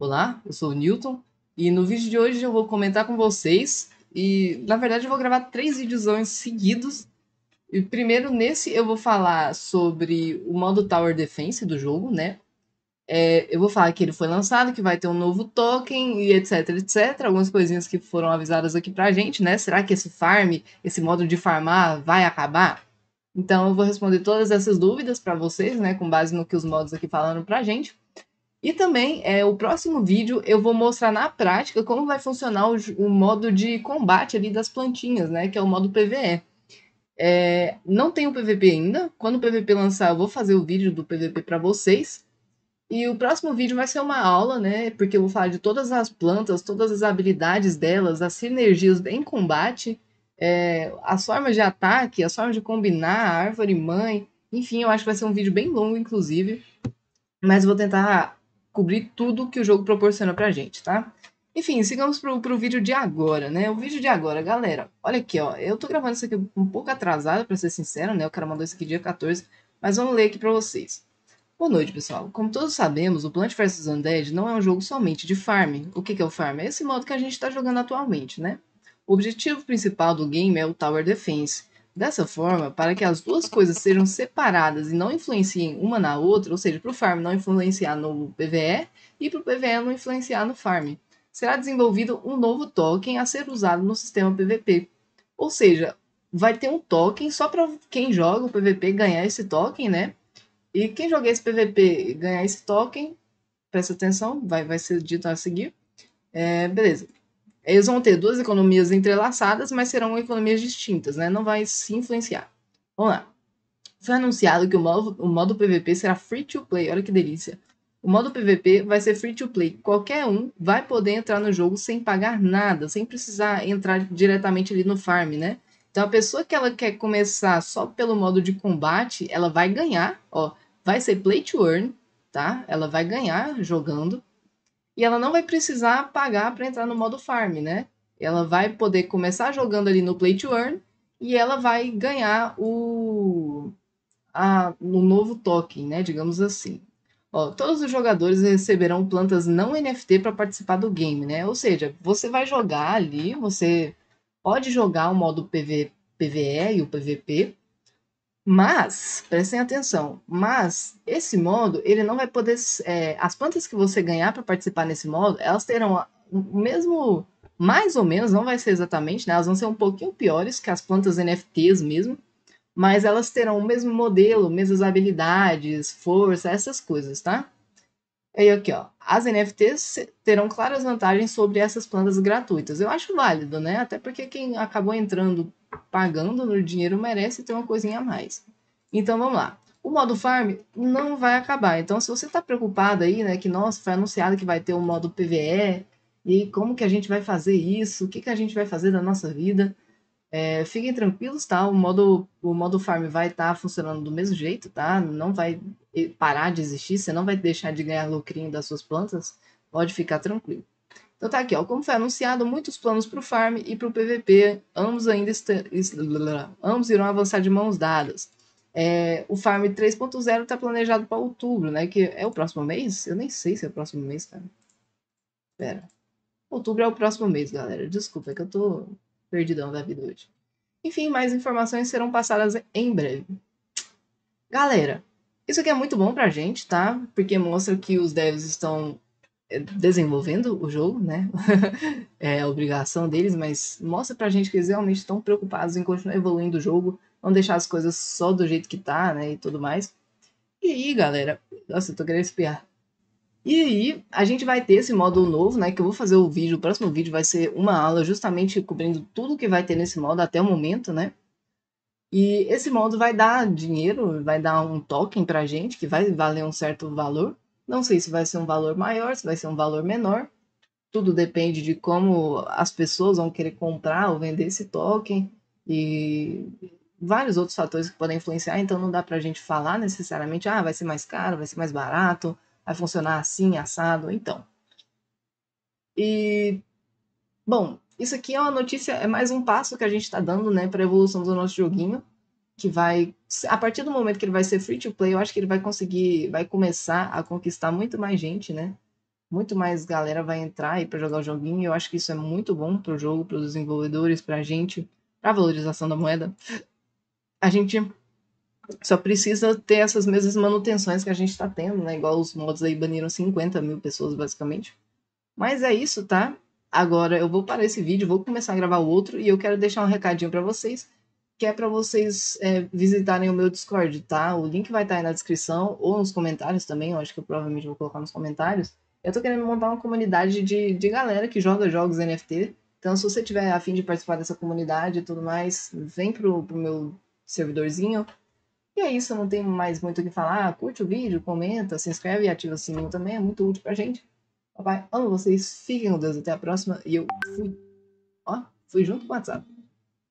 Olá, eu sou o Newton e no vídeo de hoje eu vou comentar com vocês e na verdade eu vou gravar três vídeos seguidos. E primeiro nesse eu vou falar sobre o modo Tower Defense do jogo, né? É, eu vou falar que ele foi lançado, que vai ter um novo token e etc, etc. Algumas coisinhas que foram avisadas aqui pra gente, né? Será que esse farm, esse modo de farmar vai acabar? Então eu vou responder todas essas dúvidas para vocês, né? Com base no que os modos aqui falaram pra gente. E também, é, o próximo vídeo eu vou mostrar na prática como vai funcionar o, o modo de combate ali das plantinhas, né? Que é o modo PVE. É, não tem o PVP ainda. Quando o PVP lançar, eu vou fazer o vídeo do PVP para vocês. E o próximo vídeo vai ser uma aula, né? Porque eu vou falar de todas as plantas, todas as habilidades delas, as sinergias em combate, é, as formas de ataque, as formas de combinar a árvore mãe. Enfim, eu acho que vai ser um vídeo bem longo, inclusive. Mas vou tentar cobrir tudo que o jogo proporciona pra gente, tá? Enfim, sigamos pro, pro vídeo de agora, né? O vídeo de agora, galera, olha aqui, ó. Eu tô gravando isso aqui um pouco atrasado, pra ser sincero, né? O cara mandou isso aqui dia 14, mas vamos ler aqui pra vocês. Boa noite, pessoal. Como todos sabemos, o Plant vs Undead não é um jogo somente de farm. O que, que é o farm? É esse modo que a gente está jogando atualmente, né? O objetivo principal do game é o Tower Defense, Dessa forma, para que as duas coisas sejam separadas e não influenciem uma na outra, ou seja, para o farm não influenciar no PVE e para o PVE não influenciar no farm, será desenvolvido um novo token a ser usado no sistema PVP. Ou seja, vai ter um token só para quem joga o PVP ganhar esse token, né? E quem jogar esse PVP ganhar esse token, presta atenção, vai, vai ser dito a seguir. É, beleza. Eles vão ter duas economias entrelaçadas, mas serão economias distintas, né? Não vai se influenciar. Vamos lá. Foi anunciado que o modo, o modo PVP será free to play. Olha que delícia. O modo PVP vai ser free to play. Qualquer um vai poder entrar no jogo sem pagar nada, sem precisar entrar diretamente ali no farm, né? Então a pessoa que ela quer começar só pelo modo de combate, ela vai ganhar, ó, vai ser play to earn, tá? Ela vai ganhar jogando e ela não vai precisar pagar para entrar no modo farm, né? Ela vai poder começar jogando ali no Play to Earn e ela vai ganhar o, a, novo token, né? Digamos assim. Ó, todos os jogadores receberão plantas não NFT para participar do game, né? Ou seja, você vai jogar ali, você pode jogar o modo PV, PVE e o PVP, mas, prestem atenção, mas esse modo, ele não vai poder. É, as plantas que você ganhar para participar nesse modo, elas terão o mesmo. Mais ou menos, não vai ser exatamente, né? Elas vão ser um pouquinho piores que as plantas NFTs mesmo, mas elas terão o mesmo modelo, mesmas habilidades, força, essas coisas, tá? E aqui, ó, as NFTs terão claras vantagens sobre essas plantas gratuitas. Eu acho válido, né? Até porque quem acabou entrando pagando no dinheiro merece ter uma coisinha a mais. Então vamos lá. O modo farm não vai acabar. Então, se você está preocupado aí, né, que nossa, foi anunciado que vai ter um modo PVE, e como que a gente vai fazer isso? O que, que a gente vai fazer da nossa vida? É, fiquem tranquilos, tá? O modo, o modo farm vai estar tá funcionando do mesmo jeito, tá? Não vai parar de existir, você não vai deixar de ganhar lucrinho das suas plantas. Pode ficar tranquilo. Então tá aqui, ó, como foi anunciado, muitos planos para o farm e para o PVP, ambos ainda ambos irão avançar de mãos dadas. É, o farm 3.0 está planejado para outubro, né? Que é o próximo mês? Eu nem sei se é o próximo mês, cara. Pera. Outubro é o próximo mês, galera. Desculpa, é que eu tô perdidão da vida hoje. Enfim, mais informações serão passadas em breve. Galera, isso aqui é muito bom pra gente, tá? Porque mostra que os devs estão desenvolvendo o jogo, né? é a obrigação deles, mas mostra pra gente que eles realmente estão preocupados em continuar evoluindo o jogo, não deixar as coisas só do jeito que tá, né? E tudo mais. E aí, galera, nossa, eu tô querendo espiar. E aí, a gente vai ter esse módulo novo, né? Que eu vou fazer o vídeo, o próximo vídeo vai ser uma aula justamente cobrindo tudo que vai ter nesse modo até o momento, né? E esse modo vai dar dinheiro, vai dar um token pra gente, que vai valer um certo valor. Não sei se vai ser um valor maior, se vai ser um valor menor. Tudo depende de como as pessoas vão querer comprar ou vender esse token e vários outros fatores que podem influenciar. Então não dá para a gente falar necessariamente, ah, vai ser mais caro, vai ser mais barato, vai funcionar assim, assado. Então. E bom, isso aqui é uma notícia, é mais um passo que a gente está dando, né, para a evolução do nosso joguinho que vai, a partir do momento que ele vai ser free to play, eu acho que ele vai conseguir, vai começar a conquistar muito mais gente, né? muito mais galera vai entrar aí para jogar o joguinho. Eu acho que isso é muito bom pro jogo, para os desenvolvedores, pra gente, pra valorização da moeda. A gente só precisa ter essas mesmas manutenções que a gente está tendo, né? Igual os mods aí baniram 50 mil pessoas, basicamente. Mas é isso, tá? Agora eu vou parar esse vídeo, vou começar a gravar outro e eu quero deixar um recadinho para vocês, que é para vocês é, visitarem o meu Discord, tá? O link vai estar tá aí na descrição ou nos comentários também, eu acho que eu provavelmente vou colocar nos comentários. Eu tô querendo montar uma comunidade de, de galera que joga jogos NFT. Então, se você tiver afim de participar dessa comunidade e tudo mais, vem pro, pro meu servidorzinho. E é isso, não tem mais muito o que falar. Curte o vídeo, comenta, se inscreve e ativa o sininho também, é muito útil pra gente. Papai, amo vocês, fiquem com Deus, até a próxima. E eu fui. Ó, fui junto com o WhatsApp.